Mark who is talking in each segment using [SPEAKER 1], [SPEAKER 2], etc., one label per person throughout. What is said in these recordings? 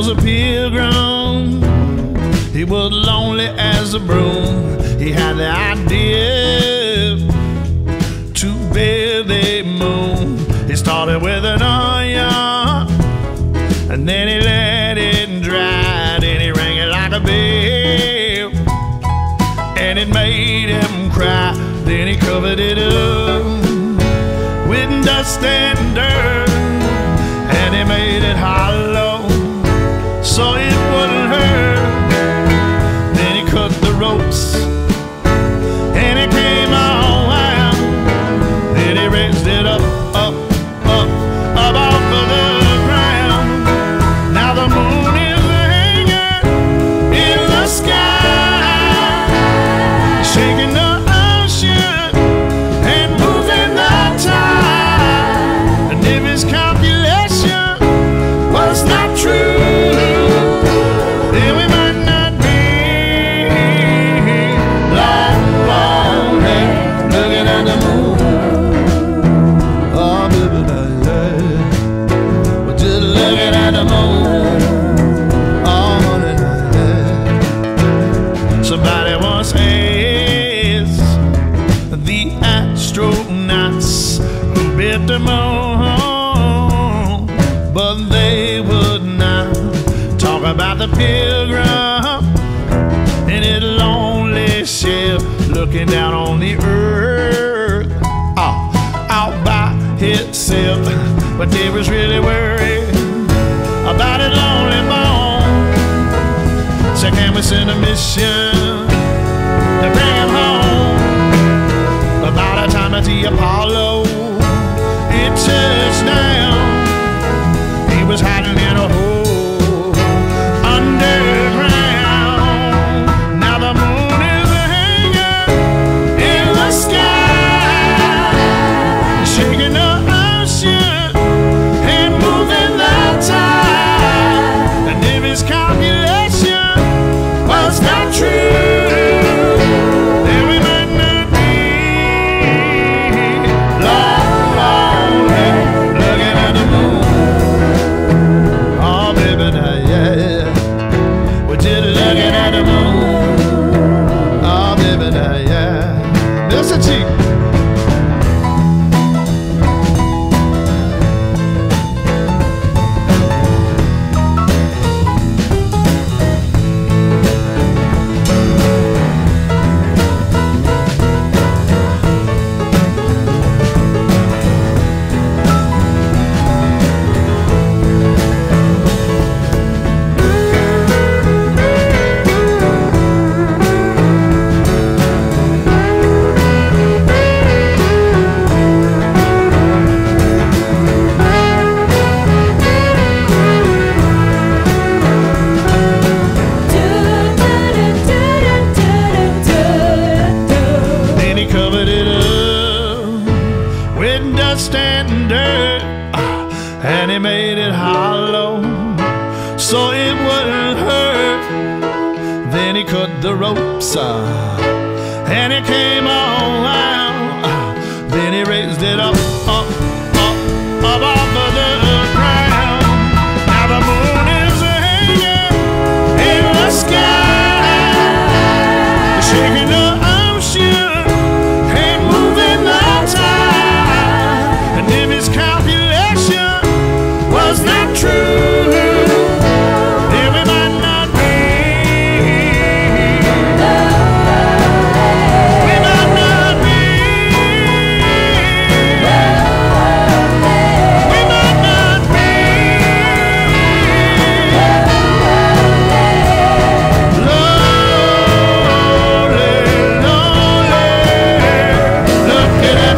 [SPEAKER 1] was a pilgrim. He was lonely as a broom. He had the idea to build a moon. He started with an onion, and then he let it dry. Then he rang it like a bell, and it made him cry. Then he covered it up with dust and dirt. The pilgrim in his lonely ship looking down on the earth oh, out by itself. But they was really worried about his lonely bone. So can we send a mission to bring him home? About the time that the Apollo it touched and he made it hollow so it wouldn't hurt. Then he cut the ropes, ah, and it came all out. Then he raised it up, up, up, up off of the ground. Now the moon is hanging in the sky, shaking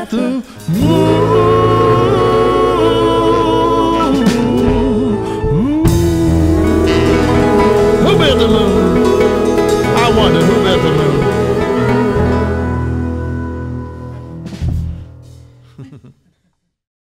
[SPEAKER 1] looking at the